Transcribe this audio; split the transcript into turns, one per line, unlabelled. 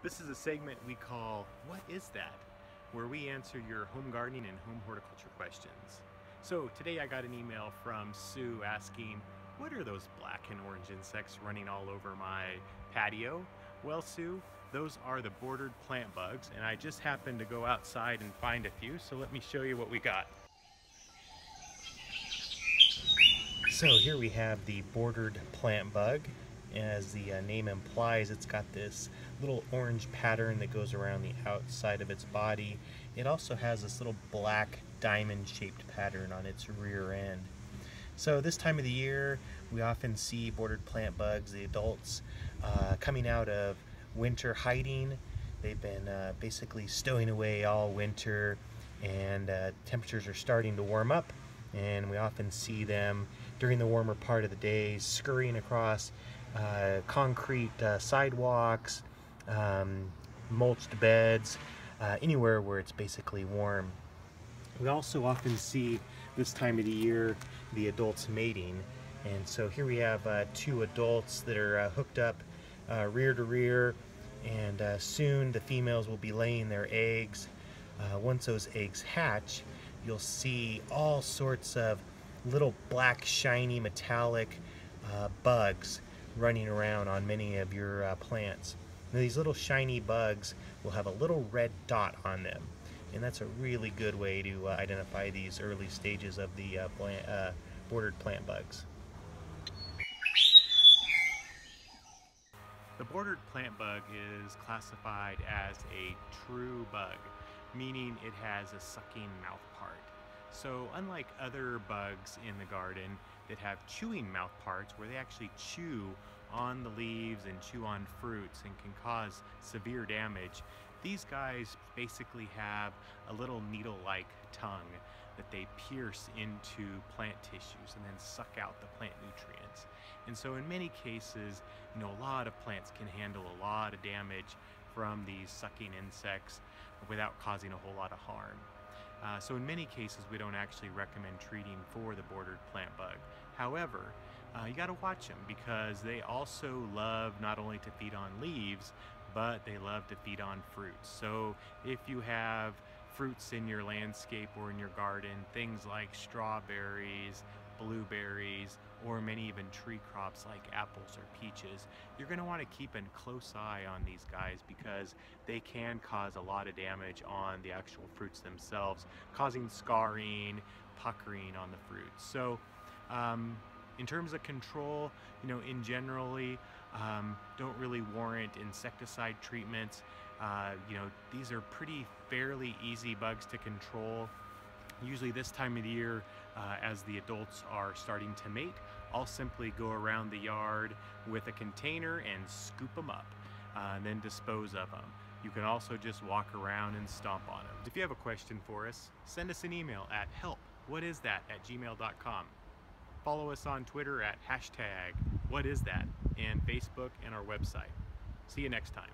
This is a segment we call What Is That? where we answer your home gardening and home horticulture questions. So today I got an email from Sue asking, what are those black and orange insects running all over my patio? Well, Sue, those are the bordered plant bugs, and I just happened to go outside and find a few, so let me show you what we got. So here we have the bordered plant bug. As the uh, name implies, it's got this little orange pattern that goes around the outside of its body. It also has this little black diamond shaped pattern on its rear end. So this time of the year, we often see bordered plant bugs, the adults, uh, coming out of winter hiding. They've been uh, basically stowing away all winter and uh, temperatures are starting to warm up and we often see them during the warmer part of the day scurrying across concrete uh, sidewalks, um, mulched beds, uh, anywhere where it's basically warm. We also often see this time of the year the adults mating and so here we have uh, two adults that are uh, hooked up uh, rear to rear and soon the females will be laying their eggs. once those eggs hatch you'll see all sorts of little black shiny metallic bugs running around on many of your uh, plants. Now, these little shiny bugs will have a little red dot on them and that's a really good way to uh, identify these early stages of the uh, plant, uh, bordered plant bugs. The bordered plant bug is classified as a true bug, meaning it has a sucking mouth part. So unlike other bugs in the garden that have chewing mouth parts where they actually chew on the leaves and chew on fruits and can cause severe damage, these guys basically have a little needle-like tongue that they pierce into plant tissues and then suck out the plant nutrients. And so in many cases, you know, a lot of plants can handle a lot of damage from these sucking insects without causing a whole lot of harm. Uh, so in many cases, we don't actually recommend treating for the bordered plant bug. However, uh, you got to watch them because they also love not only to feed on leaves, but they love to feed on fruits. So if you have fruits in your landscape or in your garden, things like strawberries, blueberries, or many even tree crops like apples or peaches, you're going to want to keep a close eye on these guys because they can cause a lot of damage on the actual fruits themselves, causing scarring, puckering on the fruits. So um, in terms of control, you know, in generally, um, don't really warrant insecticide treatments. Uh, you know, these are pretty fairly easy bugs to control. Usually this time of the year, uh, as the adults are starting to mate, I'll simply go around the yard with a container and scoop them up uh, and then dispose of them. You can also just walk around and stomp on them. If you have a question for us, send us an email at helpwhatisthat at gmail.com. Follow us on Twitter at hashtag whatisThat and Facebook and our website. See you next time.